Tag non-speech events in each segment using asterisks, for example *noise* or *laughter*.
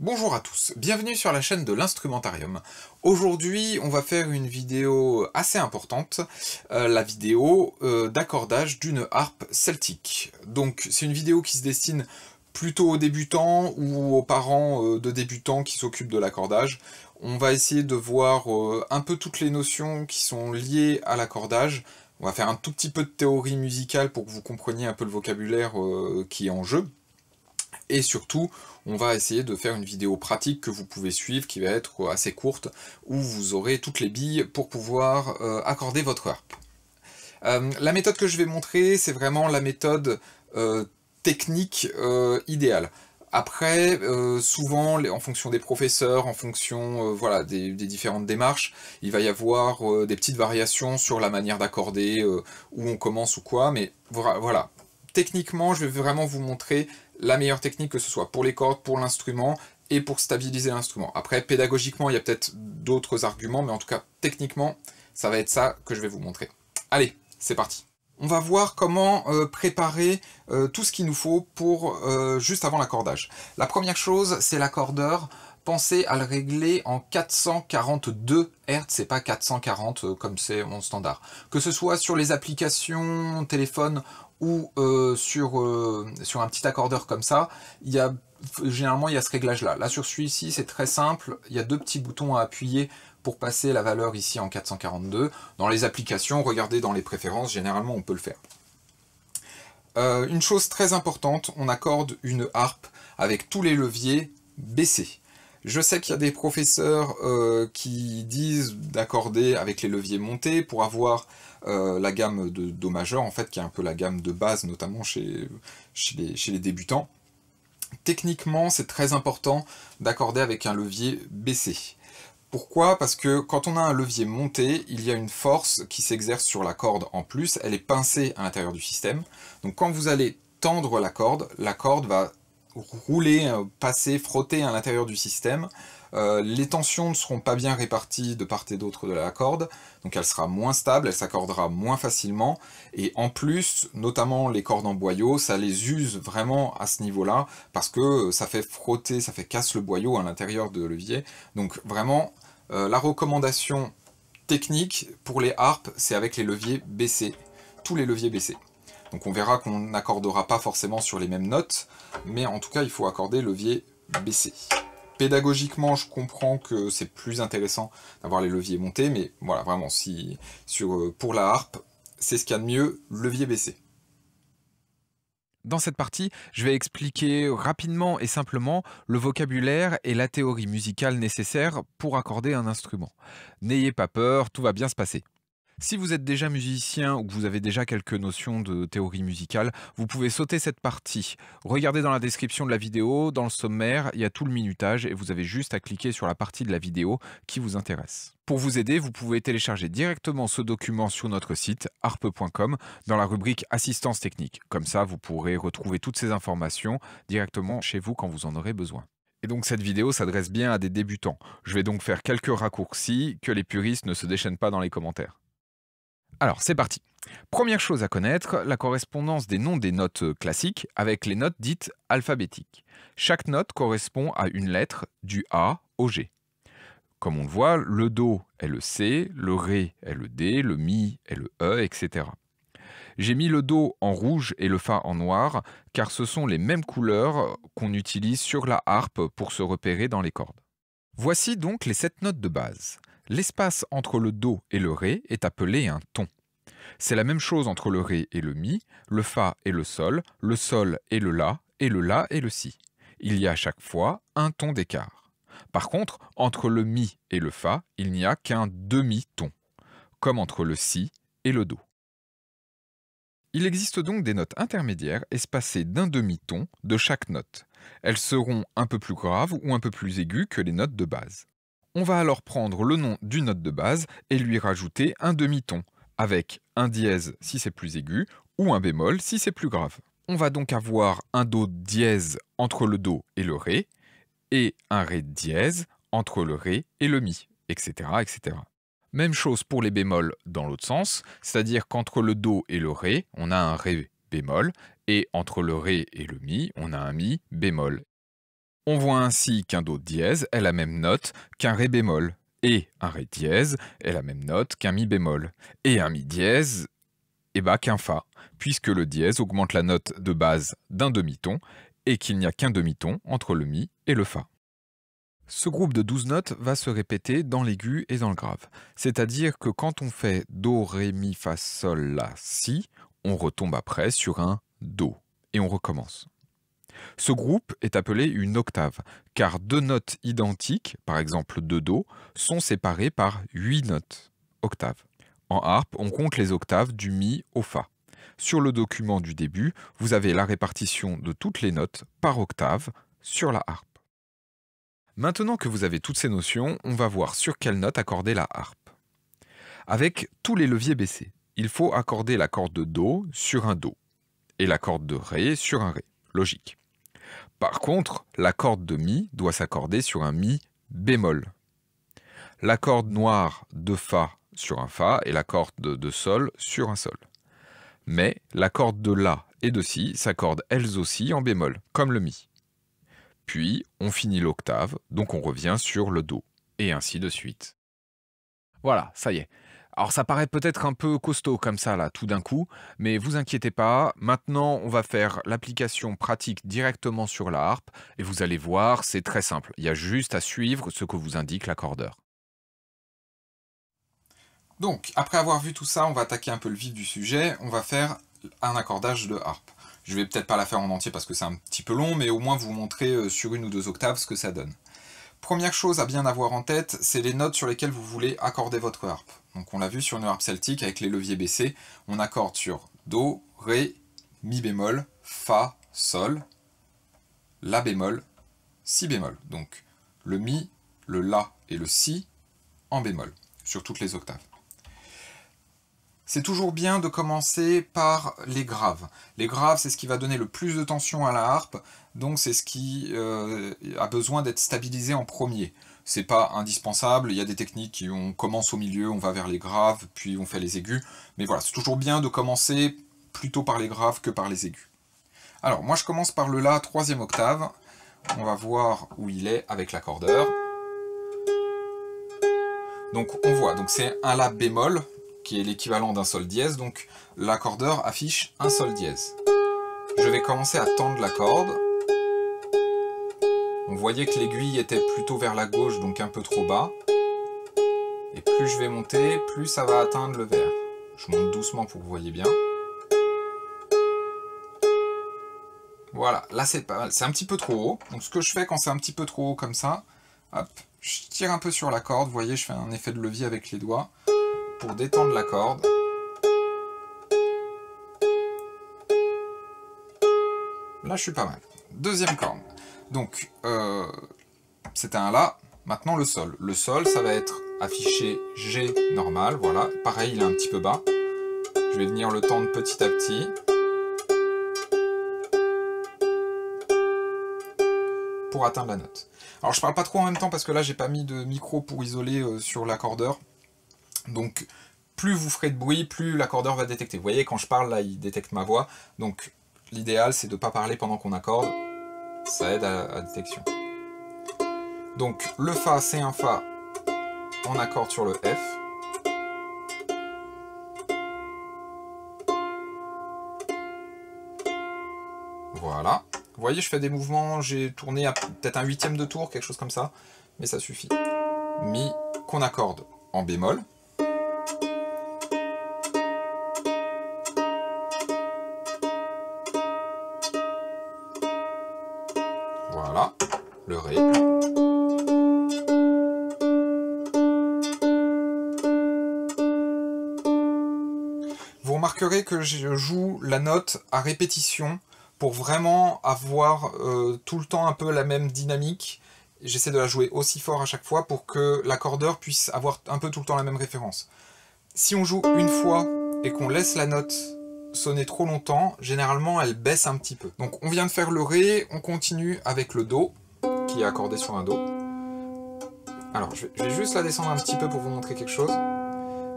Bonjour à tous, bienvenue sur la chaîne de l'Instrumentarium. Aujourd'hui, on va faire une vidéo assez importante, euh, la vidéo euh, d'accordage d'une harpe celtique. Donc, c'est une vidéo qui se destine plutôt aux débutants ou aux parents euh, de débutants qui s'occupent de l'accordage. On va essayer de voir un peu toutes les notions qui sont liées à l'accordage. On va faire un tout petit peu de théorie musicale pour que vous compreniez un peu le vocabulaire qui est en jeu. Et surtout, on va essayer de faire une vidéo pratique que vous pouvez suivre, qui va être assez courte, où vous aurez toutes les billes pour pouvoir euh, accorder votre harpe. Euh, la méthode que je vais montrer, c'est vraiment la méthode euh, technique idéale. Après, souvent, en fonction des professeurs, en fonction voilà, des, différentes démarches, il va y avoir des petites variations sur la manière d'accorder, où on commence ou quoi, mais voilà. Techniquement, je vais vraiment vous montrer la meilleure technique, que ce soit pour les cordes, pour l'instrument, et pour stabiliser l'instrument. Après, pédagogiquement, il y a peut-être d'autres arguments, mais en tout cas, techniquement, ça va être ça que je vais vous montrer. Allez, c'est parti on va voir comment euh, préparer euh, tout ce qu'il nous faut pour euh, juste avant l'accordage. La première chose, c'est l'accordeur. Pensez à le régler en 442 Hz c'est pas 440 comme c'est mon standard. Que ce soit sur les applications téléphone ou euh, sur, euh, sur un petit accordeur comme ça, généralement il y a ce réglage là. Là sur celui-ci c'est très simple, il y a deux petits boutons à appuyer pour passer la valeur ici en 442. Dans les applications, regardez dans les préférences, généralement on peut le faire. Euh, une chose très importante, on accorde une harpe avec tous les leviers baissés. Je sais qu'il y a des professeurs qui disent d'accorder avec les leviers montés pour avoir euh, la gamme de Do majeur, en fait, qui est un peu la gamme de base, notamment chez, les, débutants. Techniquement, c'est très important d'accorder avec un levier baissé. Pourquoi? Parce que quand on a un levier monté, il y a une force qui s'exerce sur la corde en plus, elle est pincée à l'intérieur du système. Donc quand vous allez tendre la corde, la corde va rouler, euh, passer, frotter à l'intérieur du système, euh, les tensions ne seront pas bien réparties de part et d'autre de la corde, donc elle sera moins stable, elle s'accordera moins facilement, et en plus, notamment les cordes en boyau, ça les use vraiment à ce niveau-là, parce que ça fait frotter, ça fait casse le boyau à l'intérieur de levier, donc vraiment, euh, la recommandation technique pour les harpes, c'est avec les leviers baissés, tous les leviers baissés. Donc on verra qu'on n'accordera pas forcément sur les mêmes notes, mais en tout cas il faut accorder levier baissé. Pédagogiquement, je comprends que c'est plus intéressant d'avoir les leviers montés, mais voilà, vraiment, si sur, euh, pour la harpe, c'est ce qu'il y a de mieux, levier baissé. Dans cette partie, je vais expliquer rapidement et simplement le vocabulaire et la théorie musicale nécessaires pour accorder un instrument. N'ayez pas peur, tout va bien se passer. Si vous êtes déjà musicien ou que vous avez déjà quelques notions de théorie musicale, vous pouvez sauter cette partie. Regardez dans la description de la vidéo, dans le sommaire, il y a tout le minutage et vous avez juste à cliquer sur la partie de la vidéo qui vous intéresse. Pour vous aider, vous pouvez télécharger directement ce document sur notre site harpe.com dans la rubrique assistance technique. Comme ça, vous pourrez retrouver toutes ces informations directement chez vous quand vous en aurez besoin. Et donc cette vidéo s'adresse bien à des débutants. Je vais donc faire quelques raccourcis, que les puristes ne se déchaînent pas dans les commentaires. Alors, c'est parti. Première chose à connaître, la correspondance des noms des notes classiques avec les notes dites alphabétiques. Chaque note correspond à une lettre du A au G. Comme on le voit, le Do est le C, le Ré est le D, le Mi est le E, etc. J'ai mis le Do en rouge et le Fa en noir, car ce sont les mêmes couleurs qu'on utilise sur la harpe pour se repérer dans les cordes. Voici donc les sept notes de base. L'espace entre le Do et le Ré est appelé un ton. C'est la même chose entre le Ré et le Mi, le Fa et le Sol, le Sol et le La, et le La et le Si. Il y a à chaque fois un ton d'écart. Par contre, entre le Mi et le Fa, il n'y a qu'un demi-ton, comme entre le Si et le Do. Il existe donc des notes intermédiaires espacées d'un demi-ton de chaque note. Elles seront un peu plus graves ou un peu plus aiguës que les notes de base. On va alors prendre le nom d'une note de base et lui rajouter un demi-ton, avec un dièse si c'est plus aigu, ou un bémol si c'est plus grave. On va donc avoir un Do dièse entre le Do et le Ré, et un Ré dièse entre le Ré et le Mi, etc. etc. Même chose pour les bémols dans l'autre sens, c'est-à-dire qu'entre le Do et le Ré, on a un Ré bémol, et entre le Ré et le Mi, on a un Mi bémol. On voit ainsi qu'un Do dièse est la même note qu'un Ré bémol, et un Ré dièse est la même note qu'un Mi bémol, et un Mi dièse est bas qu'un Fa, puisque le dièse augmente la note de base d'un demi-ton, et qu'il n'y a qu'un demi-ton entre le Mi et le Fa. Ce groupe de 12 notes va se répéter dans l'aigu et dans le grave. C'est-à-dire que quand on fait Do, Ré, Mi, Fa, Sol, La, Si, on retombe après sur un Do. Et on recommence. Ce groupe est appelé une octave, car deux notes identiques, par exemple deux Do, sont séparées par huit notes. Octave. En harpe, on compte les octaves du Mi au Fa. Sur le document du début, vous avez la répartition de toutes les notes par octave sur la harpe. Maintenant que vous avez toutes ces notions, on va voir sur quelle note accorder la harpe. Avec tous les leviers baissés, il faut accorder la corde de Do sur un Do et la corde de Ré sur un Ré. Logique. Par contre, la corde de Mi doit s'accorder sur un Mi bémol. La corde noire de Fa sur un Fa et la corde de Sol sur un Sol. Mais la corde de La et de Si s'accordent elles aussi en bémol, comme le Mi. Puis, on finit l'octave, donc on revient sur le Do, et ainsi de suite. Voilà, ça y est. Alors ça paraît peut-être un peu costaud comme ça là tout d'un coup, mais vous inquiétez pas, maintenant on va faire l'application pratique directement sur la harpe et vous allez voir, c'est très simple, il y a juste à suivre ce que vous indique l'accordeur. Donc, après avoir vu tout ça, on va attaquer un peu le vif du sujet, on va faire un accordage de harpe. Je vais peut-être pas la faire en entier parce que c'est un petit peu long, mais au moins vous montrer euh, sur une ou deux octaves ce que ça donne. Première chose à bien avoir en tête, c'est les notes sur lesquelles vous voulez accorder votre harpe. Donc on l'a vu sur une harpe celtique avec les leviers baissés, on accorde sur Do, Ré, Mi bémol, Fa, Sol, La bémol, Si bémol. Donc le Mi, le La et le Si en bémol sur toutes les octaves c'est toujours bien de commencer par les graves. Les graves, c'est ce qui va donner le plus de tension à la harpe, donc c'est ce qui euh, a besoin d'être stabilisé en premier. C'est pas indispensable, il y a des techniques qui on commence au milieu, on va vers les graves, puis on fait les aigus, mais voilà, c'est toujours bien de commencer plutôt par les graves que par les aigus. Alors, moi je commence par le La, troisième octave, on va voir où il est avec l'accordeur. Donc on voit, donc c'est un La bémol, qui est l'équivalent d'un sol dièse, donc l'accordeur affiche un sol dièse. Je vais commencer à tendre la corde. On voyait que l'aiguille était plutôt vers la gauche, donc un peu trop bas. Et plus je vais monter, plus ça va atteindre le verre. Je monte doucement pour que vous voyez bien. Voilà, là c'est pas mal. C'est un petit peu trop haut. Donc ce que je fais quand c'est un petit peu trop haut comme ça, hop, je tire un peu sur la corde. Vous voyez, je fais un effet de levier avec les doigts pour détendre la corde. Là, je suis pas mal. Deuxième corde. Donc, euh, c'était un La. Maintenant, le Sol. Le Sol, ça va être affiché G normal. Voilà. Pareil, il est un petit peu bas. Je vais venir le tendre petit à petit. Pour atteindre la note. Alors, je parle pas trop en même temps parce que là, j'ai pas mis de micro pour isoler euh, sur l'accordeur. Donc, plus vous ferez de bruit, plus l'accordeur va détecter. Vous voyez, quand je parle, là, il détecte ma voix. Donc, l'idéal, c'est de ne pas parler pendant qu'on accorde. Ça aide à la détection. Donc, le Fa, c'est un Fa. On accorde sur le F. Voilà. Vous voyez, je fais des mouvements, j'ai tourné à peut-être un huitième de tour, quelque chose comme ça. Mais ça suffit. Mi qu'on accorde en bémol. Le Ré. Vous remarquerez que je joue la note à répétition pour vraiment avoir euh, tout le temps un peu la même dynamique. J'essaie de la jouer aussi fort à chaque fois pour que l'accordeur puisse avoir un peu tout le temps la même référence. Si on joue une fois et qu'on laisse la note sonner trop longtemps, généralement elle baisse un petit peu. Donc on vient de faire le Ré, on continue avec le Do qui est accordé sur un Do. Alors, je vais, juste la descendre un petit peu pour vous montrer quelque chose.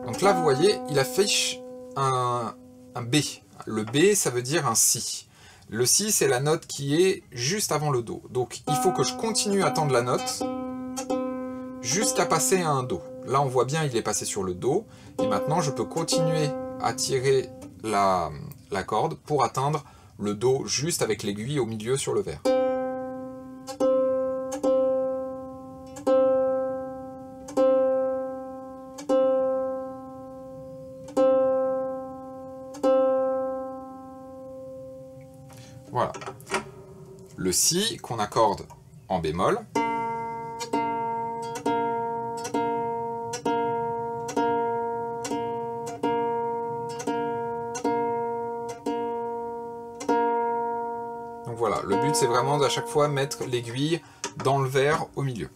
Donc là, vous voyez, il affiche un, B. Le B, ça veut dire un Si. Le Si, c'est la note qui est juste avant le Do. Donc il faut que je continue à tendre la note jusqu'à passer à un Do. Là, on voit bien, il est passé sur le Do. Et maintenant, je peux continuer à tirer la corde pour atteindre le Do juste avec l'aiguille au milieu sur le verre. Le Si qu'on accorde en bémol. Donc voilà, le but c'est vraiment d'à chaque fois mettre l'aiguille dans le verre au milieu.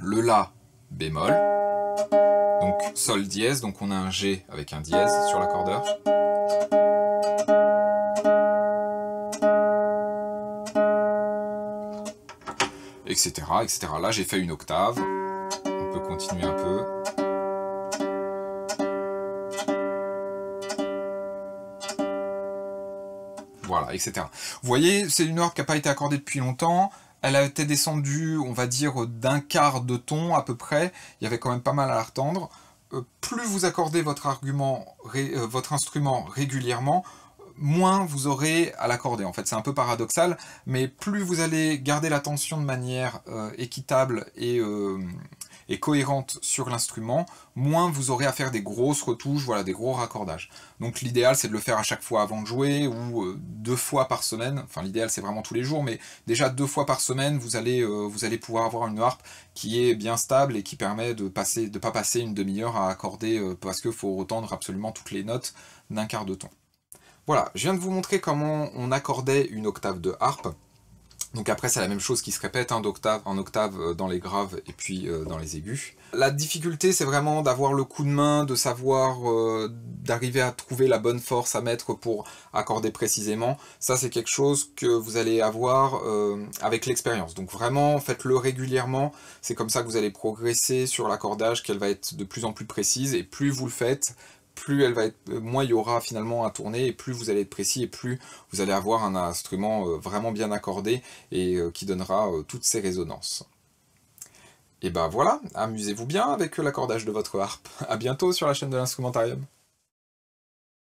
Le La bémol, donc Sol dièse, donc on a un G avec un dièse sur l'accordeur. Etc, etc. Là j'ai fait une octave, on peut continuer un peu. Voilà, etc. Vous voyez, c'est une harpe qui n'a pas été accordée depuis longtemps. Elle a été descendue, on va dire, d'un quart de ton à peu près. Il y avait quand même pas mal à la retendre. Euh, plus vous accordez votre, argument, euh, votre instrument régulièrement, moins vous aurez à l'accorder. En fait, c'est un peu paradoxal, mais plus vous allez garder la tension de manière euh, équitable et, et cohérente sur l'instrument, moins vous aurez à faire des grosses retouches, voilà, des gros raccordages. Donc l'idéal c'est de le faire à chaque fois avant de jouer, ou euh, deux fois par semaine, enfin l'idéal c'est vraiment tous les jours, mais déjà deux fois par semaine vous allez, euh, pouvoir avoir une harpe qui est bien stable et qui permet de passer, de pas passer une demi-heure à accorder euh, parce qu'il faut retendre absolument toutes les notes d'un quart de ton. Voilà, je viens de vous montrer comment on accordait une octave de harpe. Donc après, c'est la même chose qui se répète, hein, d'octave en octave euh, dans les graves et puis euh, dans les aigus. La difficulté, c'est vraiment d'avoir le coup de main, de savoir, euh, d'arriver à trouver la bonne force à mettre pour accorder précisément. Ça, c'est quelque chose que vous allez avoir avec l'expérience. Donc vraiment, faites-le régulièrement. C'est comme ça que vous allez progresser sur l'accordage, qu'elle va être de plus en plus précise. Et plus vous le faites, plus elle va être, euh, moins il y aura finalement à tourner, et plus vous allez être précis, et plus vous allez avoir un instrument euh, vraiment bien accordé, et euh, qui donnera toutes ces résonances. Et ben voilà, amusez-vous bien avec l'accordage de votre harpe. *laughs* A bientôt sur la chaîne de l'instrumentarium.